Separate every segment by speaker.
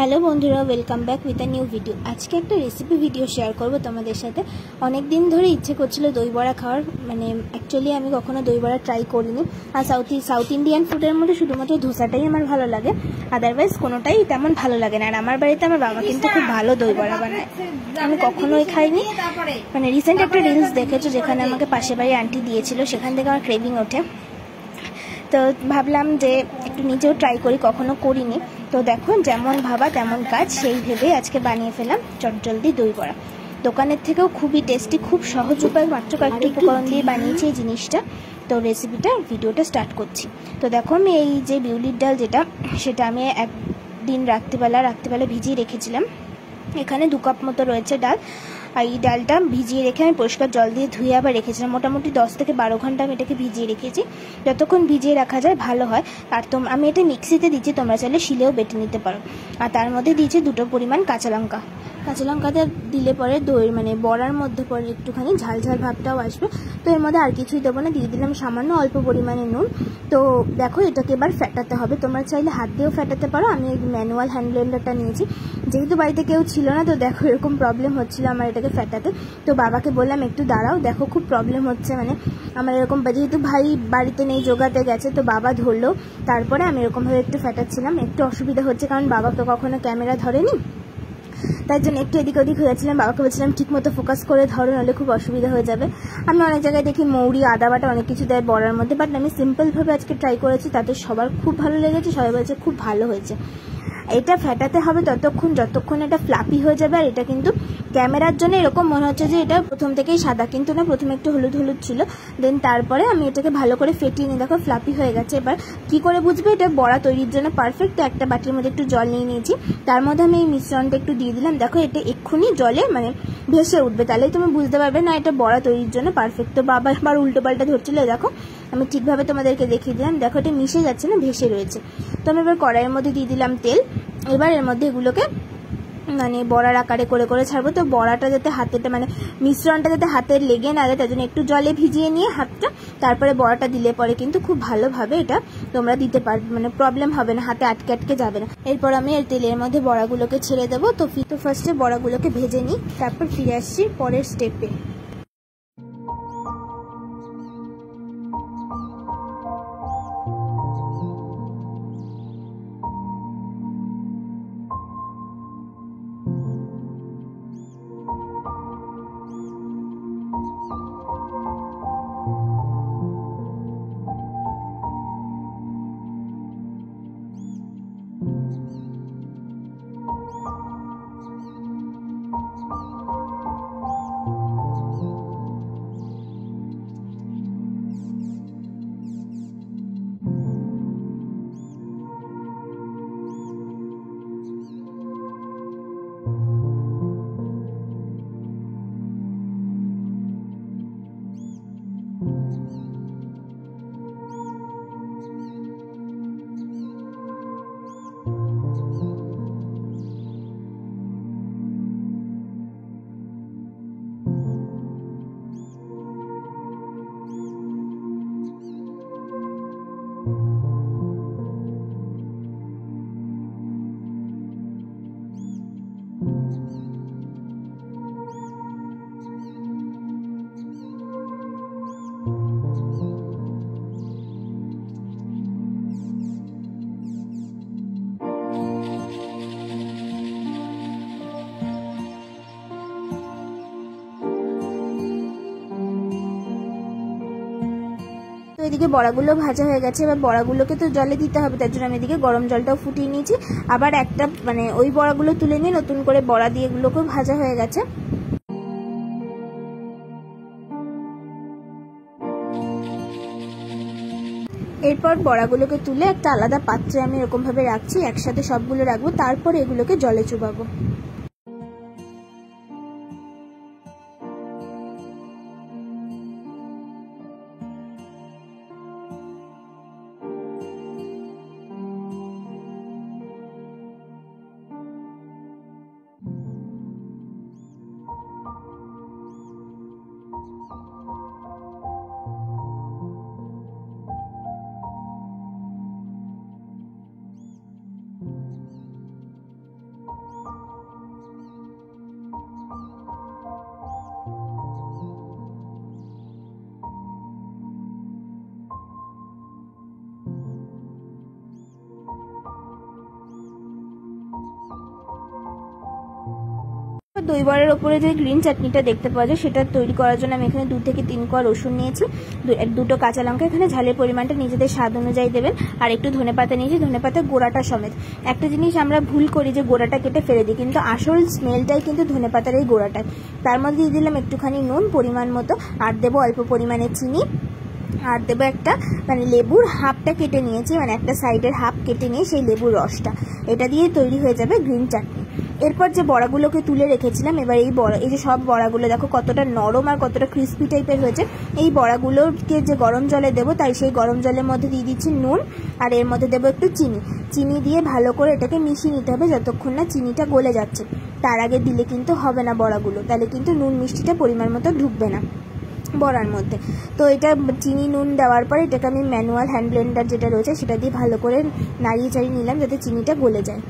Speaker 1: Hello বন্ধুরা welcome back with a new video আজকে একটা রেসিপি ভিডিও শেয়ার করব তোমাদের সাথে। অনেক দিন ধরে ইচ্ছে করছিল দই বড়া খাওয়ার মানে অ্যাকচুয়ালি আমি কখনো দই বড়া ট্রাই করিনি। আর সাউথ সাউথ ইন্ডিয়ান ফুডের মধ্যে শুধুমাত্র ধোসাটাই আমার ভালো লাগে। আদারওয়াইজ কোনোটাই তেমন ভালো লাগে না। আর আমার বাড়িতে আমার বাবা কিন্তু খুব ভালো দই বড়া বানায়। আমি কখনোই খাইনি। মানে রিসেন্ট একটা রিলস দেখেছ যেখানে আমাকে পাশে বাড়ি আন্টি দিয়েছিল, সেখান থেকে আমার ক্রেভিং ওঠে। তো ভাবলাম যে একটু নিজেও ট্রাই করি, কখনো করিনি। তো দেখো যেমন ভাবা তেমন কাজ সেই ভেবেই আজকে বানিয়ে ফেলাম চটজলদি দই বড়া। দোকানের থেকেও খুবই টেস্টি খুব সহজ উপায় মাত্র কয়েকটি উপকরণ দিয়ে বানিয়েছি এই জিনিসটা। তো রেসিপিটা ভিডিওটা স্টার্ট করছি। তো দেখো আমি এই যে বিউলির ডাল যেটা সেটা আমি একদিন রাত্রিবেলা রাত্রিবেলা ভিজিয়ে রেখেছিলাম। এখানে দু কাপ মতো রয়েছে ডাল। আর এই ডালটা ভিজিয়ে রেখে আমি পরিষ্কার জল দিয়ে ধুয়ে আবার রেখেছিলাম। মোটামুটি দশ থেকে বারো ঘণ্টা আমি এটাকে ভিজিয়ে রেখেছি। যতক্ষণ ভিজিয়ে রাখা যায় ভালো হয়। আর তো আমি এটা মিক্সিতে দিচ্ছি, তোমরা চাইলে শিলেও বেটে নিতে পারো। আর তার মধ্যে দিয়েছি দুটো পরিমাণ কাঁচা লঙ্কা। কাঁচা লঙ্কাটা দিলে পরে দইয়ের মানে বড়ার মধ্যে পরে একটুখানি ঝাল ঝাল ভাবটাও আসবে। তো এর মধ্যে আর কিছুই দেবো না, দিয়ে দিলাম সামান্য অল্প পরিমাণে নুন। তো দেখো এটাকে এবার ফ্যাটাতে হবে। তোমরা চাইলে হাত দিয়েও ফ্যাটাতে পারো। আমি এই ম্যানুয়াল হ্যান্ড ব্লেন্ডারটা নিয়েছি। যেহেতু বাড়িতে কেউ ছিল না, তো দেখো এরকম প্রবলেম হচ্ছিল আমার এটাকে ফ্যাটাতে তো বাবাকে বললাম, একটু দাঁড়াও, দেখো খুব প্রবলেম হচ্ছে। মানে আমার এরকম যেহেতু ভাই বাড়িতে নেই, যোগাতে গেছে, তো বাবা ধরলো। তারপরে আমি এরকমভাবে একটু ফ্যাটাচ্ছিলাম একটু অসুবিধা হচ্ছে, কারণ বাবা তো কখনো ক্যামেরা ধরেনি। তার জন্য একটু এদিক ওদিক হয়েছিলাম, বাবাকে বলছিলাম, ঠিক মতো ফোকাস করে ধরো, নাহলে খুব অসুবিধা হয়ে যাবে। আমি অনেক জায়গায় দেখি মৌরি, আদা বাটা অনেক কিছু দেয় বড়ার মধ্যে বাট আমি সিম্পলভাবে আজকে ট্রাই করেছি, তাতে সবার খুব ভালো লেগেছে, সবাই বলছে খুব ভালো হয়েছে। এটা ফেটাতে হবে ততক্ষণ, যতক্ষণ এটা ফ্লাপি হয়ে যাবে, আর এটা কিন্তু ক্যামেরার জন্য এরকম মনে হচ্ছে যে এটা প্রথম থেকেই সাদা, কিন্তু না, প্রথমে একটু হলুদ হলুদ ছিল। দেন তারপরে আমি এটাকে ভালো করে ফেটিয়ে নিয়ে দেখো ফ্লাপি হয়ে গেছে। এবার কি করে বুঝবে? এটা বড়া তৈরির জন্য পারফেক্ট তো একটা বাটির মধ্যে একটু জল নিয়ে নিয়েছি। তার মধ্যে আমি এই মিশ্রণটা একটু দিয়ে দিলাম। দেখো, এটা এক্ষুনি জলে মানে ভেসে উঠবে। তাহলেই তুমি বুঝতে পারবে, না, এটা বড়া তৈরির জন্য পারফেক্ট তো বাবা আবার উল্টো পাল্টা ধরছিল। দেখো, আমি ঠিকভাবে তোমাদেরকে দেখিয়ে দিলাম। দেখো, এটা মিশে যাচ্ছে না, ভেসে রয়েছে। তো আমি এবার কড়াইয়ের মধ্যে দিয়ে দিলাম তেল। এবার এর মধ্যে এগুলোকে মানে বড়ার আকারে করে করে ছাড়বো। তো বড়াটা যাতে হাতেটা মানে মিশ্রণটা যাতে হাতে লেগে না যায়, তার জন্য একটু জলে ভিজিয়ে নিয়ে হাতটা তারপরে বড়াটা দিলে পরে কিন্তু খুব ভালোভাবে এটা তোমরা দিতে পারবে মানে প্রবলেম হবে না, হাতে আটকে আটকে যাবে না। এরপর আমি এর তেলের মধ্যে বড়াগুলোকে ছেড়ে দেবো। তো তো ফার্স্টে বড়াগুলোকে ভেজে নিই, তারপর ফিরে আসছি পরের স্টেপে এদিকে বড়াগুলো ভাজা হয়ে গেছে, এবার বড়াগুলোকে তো জলে দিতে হবে, তার জন্য আমি এদিকে গরম জলটাও ফুটিয়ে নিয়েছি। আবার একটা মানে ওই বড়াগুলো তুলে নিয়ে নতুন করে বড়া দিয়ে এগুলোকেও ভাজা হয়ে গেছে। এরপর বড়াগুলোকে তুলে একটা আলাদা পাত্রে আমি এরকমভাবে রাখছি, একসাথে সবগুলো রাখব, তারপর এগুলোকে জলে চুবাবো। দই বড়ার ওপরে যে গ্রিন চাটনিটা দেখতে পাওয়া যায়, সেটা তৈরি করার জন্য আমি এখানে দু থেকে তিন কোয়া রসুন নিয়েছি। দুটো কাঁচা লঙ্কা এখানে ঝালের পরিমাণটা নিজেদের স্বাদ অনুযায়ী দেবেন। আর একটু ধনে পাতা নিয়েছি, ধনে পাতা গোড়াটা সমেত। একটা জিনিস আমরা ভুল করি যে গোড়াটা কেটে ফেলে দিই, কিন্তু আসল স্মেলটাই কিন্তু ধনে পাতার এই গোড়াটায় তার মধ্যে দিয়ে দিলাম একটুখানি নুন, পরিমাণ মতো, আর দেবো অল্প পরিমাণে চিনি। আর দেবো একটা মানে লেবুর হাফটা কেটে নিয়েছি মানে একটা সাইডের হাফ কেটে নিয়ে সেই লেবুর রসটা। এটা দিয়ে তৈরি হয়ে যাবে গ্রিন চাটনি। এরপর যে বড়াগুলোকে তুলে রেখেছিলাম, এবার এই বড়া, এই যে সব বড়াগুলো দেখো কতটা নরম আর কতটা ক্রিস্পি টাইপের হয়েছে। এই বড়াগুলোকে যে গরম জলে দেবো, তাই সেই গরম জলের মধ্যে দিয়ে দিচ্ছি নুন, আর এর মধ্যে দেবো একটু চিনি। চিনি দিয়ে ভালো করে এটাকে মিশিয়ে নিতে হবে যতক্ষণ না চিনিটা গলে যাচ্ছে। তার আগে দিলে কিন্তু হবে না বড়াগুলো, তাহলে কিন্তু নুন মিষ্টিটা পরিমাণ মতো ঢুকবে না বড়ার মধ্যে। তো এটা চিনি নুন দেওয়ার পর এটাকে আমি ম্যানুয়াল হ্যান্ড ব্লেন্ডার যেটা রয়েছে সেটা দিয়ে ভালো করে নাড়িয়ে চাড়িয়ে নিলাম যাতে চিনিটা গলে যায়।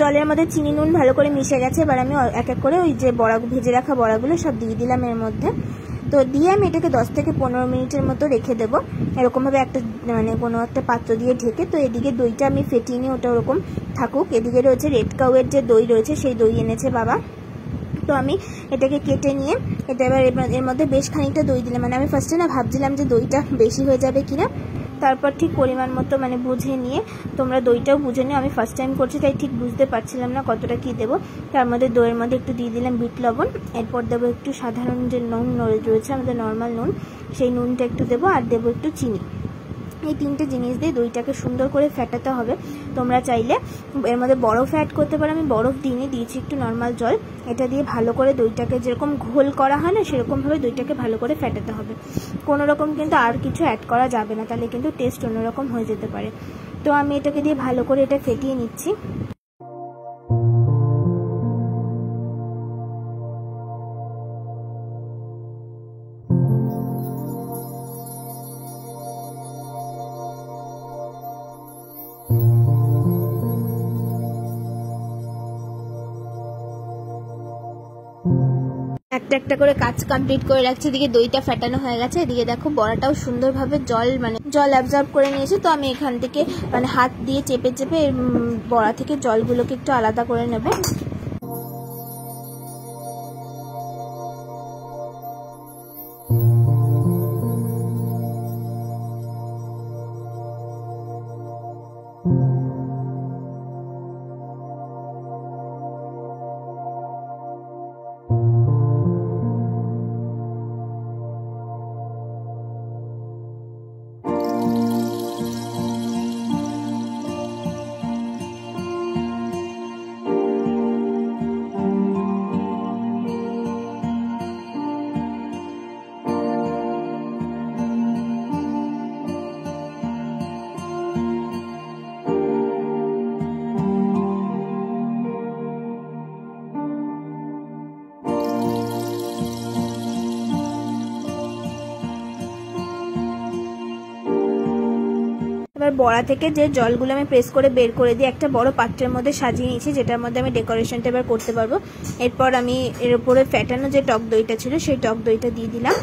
Speaker 1: জলের মধ্যে চিনি নুন ভালো করে মিশে গেছে, এবার আমি এক এক করে ওই যে বড়া ভেজে রাখা বড়াগুলো সব দিয়ে দিলাম এর মধ্যে। তো দিয়ে আমি এটাকে দশ থেকে পনেরো মিনিটের মতো রেখে দেবো। এরকমভাবে একটা মানে কোনো একটা পাত্র দিয়ে ঢেকে, তো এদিকে দইটা আমি ফেটিয়ে নিই ওটা ওরকম থাকুক। এদিকে রয়েছে রেড কাউয়ের যে দই রয়েছে, সেই দই এনেছে বাবা। তো আমি এটাকে কেটে নিয়ে, এটা এবার এর মধ্যে বেশ খানিকটা দই দিলাম। মানে আমি ফার্স্টে না ভাবছিলাম যে দইটা বেশি হয়ে যাবে কিনা। তারপর ঠিক পরিমাণ মতো মানে বুঝে নিয়ে তোমরা দইটাও বুঝে নিও। আমি ফার্স্ট টাইম করছি, তাই ঠিক বুঝতে পারছিলাম না কতটা কি দেবো। তার মধ্যে দইয়ের মধ্যে একটু দিয়ে দিলাম বিট লবণ। এরপর দেবো একটু সাধারণ যে নুন রয়েছে, আমাদের নর্মাল নুন, সেই নুনটা একটু দেবো আর দেবো একটু চিনি। এই তিনটে জিনিস দিয়ে দইটাকে সুন্দর করে ফ্যাটাতে হবে। তোমরা চাইলে এর মধ্যে বরফ অ্যাড করতে পারো। আমি বরফ দিয়ে দিয়েছি একটু নর্মাল জল। এটা দিয়ে ভালো করে দইটাকে যেরকম ঘোল করা হয় না, সেরকমভাবে দইটাকে ভালো করে ফ্যাটাতে হবে। কোনো রকম কিন্তু আর কিছু অ্যাড করা যাবে না, তাহলে কিন্তু টেস্ট অন্যরকম হয়ে যেতে পারে। তো আমি এটাকে দিয়ে ভালো করে এটা ফেটিয়ে নিচ্ছি। একটা করে কাজ কমপ্লিট করে রাখছি। এদিকে দইটা ফেটানো হয়ে গেছে। এদিকে দেখো বড়াটাও সুন্দরভাবে জল মানে জল অ্যাবজর্ব করে নিয়েছে। তো আমি এখান থেকে মানে হাত দিয়ে চেপে চেপে বড়া থেকে জলগুলোকে একটু আলাদা করে নেব। এবার বড়া থেকে যে জলগুলো আমি প্রেস করে বের করে দিয়ে একটা বড় পাত্রের মধ্যে সাজিয়ে নিয়েছি, যেটার মধ্যে আমি ডেকোরেশনটা এবার করতে পারব। এরপর আমি এর উপরে ফ্যাটানো যে টক দইটা ছিল, সেই টক দইটা দিয়ে দিলাম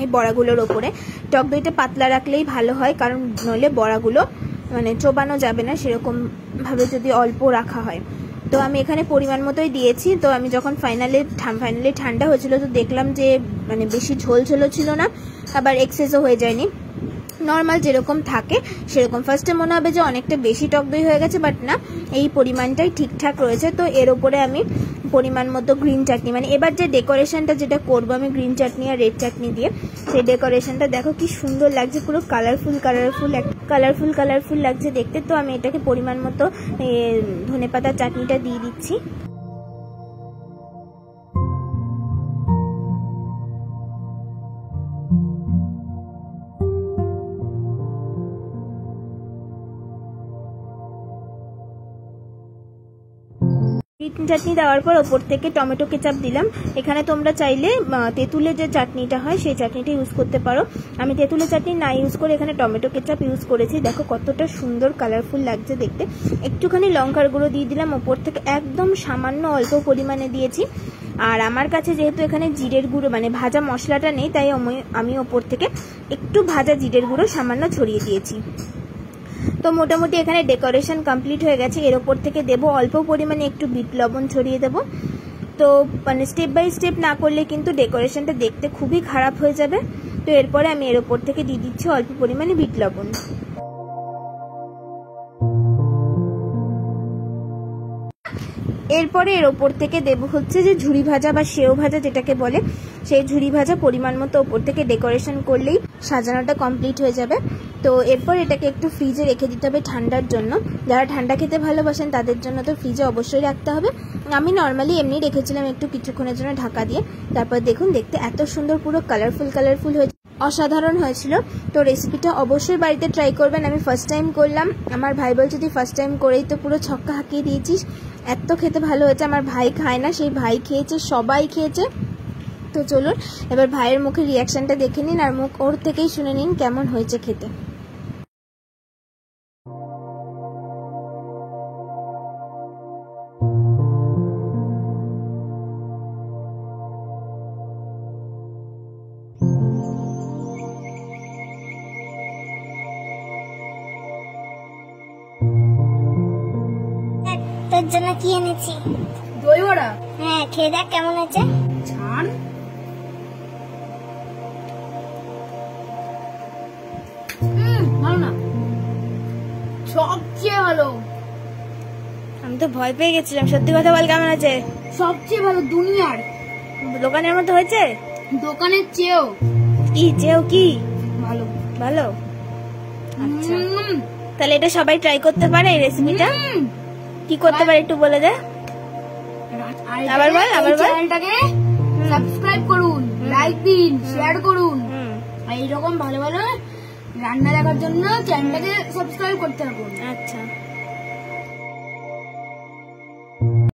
Speaker 1: এই বড়াগুলোর ওপরে। টক দইটা পাতলা রাখলেই ভালো হয়, কারণ নইলে বড়াগুলো মানে চোবানো যাবে না সেরকমভাবে যদি অল্প রাখা হয়। তো আমি এখানে পরিমাণ মতোই দিয়েছি। তো আমি যখন ফাইনালি ফাইনালি ঠান্ডা হয়েছিল, তো দেখলাম যে মানে বেশি ঝোল ঝোলও ছিল না, আবার এক্সেসও হয়ে যায়নি। নর্মাল যেরকম থাকে, সেরকম। ফার্স্টে মনে হবে যে অনেকটা বেশি টক দই হয়ে গেছে বাট না, এই পরিমাণটাই ঠিকঠাক রয়েছে। তো এর ওপরে আমি পরিমাণ মতো গ্রিন চাটনি মানে এবার যে ডেকোরেশনটা যেটা করব আমি গ্রিন চাটনি আর রেড চাটনি দিয়ে, সেই ডেকোরেশনটা দেখো কি সুন্দর লাগছে, পুরো কালারফুল কালারফুল কালারফুল কালারফুল লাগছে দেখতে। তো আমি এটাকে পরিমাণ মতো ধনে পাতার চাটনিটা দিয়ে দিচ্ছি। চাটনি দেওয়ার পর ওপর থেকে টমেটো কেচাপ দিলাম। এখানে তোমরা চাইলে তেঁতুলের যে চাটনিটা হয়, সেই চাটনিটা ইউজ করতে পারো। আমি তেঁতুলের চাটনি না ইউজ করে এখানে টমেটো কেচাপ ইউজ করেছি। দেখো কতটা সুন্দর কালারফুল লাগছে দেখতে। একটুখানি লঙ্কার গুঁড়ো দিয়ে দিলাম। ওপর থেকে একদম সামান্য অল্প পরিমাণে দিয়েছি। আর আমার কাছে যেহেতু এখানে জিরের গুঁড়ো মানে ভাজা মশলাটা নেই, তাই আমি ওপর থেকে একটু ভাজা জিরের গুঁড়ো সামান্য ছড়িয়ে দিয়েছি। তো মোটামুটি এখানে ডেকোরেশন কমপ্লিট হয়ে গেছে। এর ওপর থেকে দেব অল্প পরিমাণে একটু বিট লবণ ছড়িয়ে দেব। তো মানে স্টেপ বাই স্টেপ না করলে কিন্তু ডেকোরেশনটা দেখতে খুবই খারাপ হয়ে যাবে। তো এরপরে আমি এর ওপর থেকে দিয়ে দিচ্ছি অল্প পরিমাণে বিট লবণ। এরপরে এর ওপর থেকে দেব হচ্ছে যে ঝুড়ি ভাজা বা সেও ভাজা যেটাকে বলে, সেই ঝুড়ি ভাজা পরিমাণ মতো ওপর থেকে ডেকোরেশন করলেই সাজানোটা কমপ্লিট হয়ে যাবে। তো এরপর এটাকে একটু ফ্রিজে রেখে দিতে হবে ঠান্ডার জন্য। যারা ঠান্ডা খেতে ভালোবাসেন তাদের জন্য তো ফ্রিজে অবশ্যই রাখতে হবে। আমি নর্মালি এমনি রেখেছিলাম একটু কিছুক্ষণের জন্য ঢাকা দিয়ে। তারপর দেখুন, দেখতে এত সুন্দর পুরো কালারফুল কালারফুল হয়েছে অসাধারণ হয়েছিল। তো রেসিপিটা অবশ্যই বাড়িতে ট্রাই করবেন। আমি ফার্স্ট টাইম করলাম। আমার ভাই বলছে যদি ফার্স্ট টাইম করেই তো পুরো ছক্কা হাঁকিয়ে দিয়েছিস। এত খেতে ভালো হয়েছে। আমার ভাই খায় না। সেই ভাই খেয়েছে, সবাই খেয়েছে। তো চলুন, এবার ভাইয়ের মুখে রিয়াকশানটা দেখে নিন আর মুখ ওর থেকেই শুনে নিন কেমন হয়েছে খেতে।
Speaker 2: তোর জন্য কি এনেছি?
Speaker 3: দই বড়া
Speaker 2: হ্যাঁ খেয়ে দেখ কেমন আছে
Speaker 3: ছান ভালো না। সবচেয়ে ভালো।
Speaker 1: আমি তো ভয় পেয়ে গেছিলাম। সত্যি কথা বল কেমন আছে
Speaker 3: সবচেয়ে ভালো দুনিয়ার।
Speaker 1: দোকানের মতো হয়েছে?
Speaker 3: দোকানের চেয়েও।
Speaker 1: কি চেয়েও কি?
Speaker 3: ভালো।
Speaker 1: ভালো? আচ্ছা। তাহলে এটা সবাই ট্রাই করতে পারে এই রেসিপিটা। কি করতে পারে একটু বলে দে।
Speaker 3: আর
Speaker 1: আবার বল, আবার বল।
Speaker 3: চ্যানেলটাকে সাবস্ক্রাইব করুন লাইক দিন শেয়ার করুন। আর এইরকম ভালো ভালো রান্না দেখার জন্য চ্যানেলটাকে সাবস্ক্রাইব করতে হবে
Speaker 1: আচ্ছা।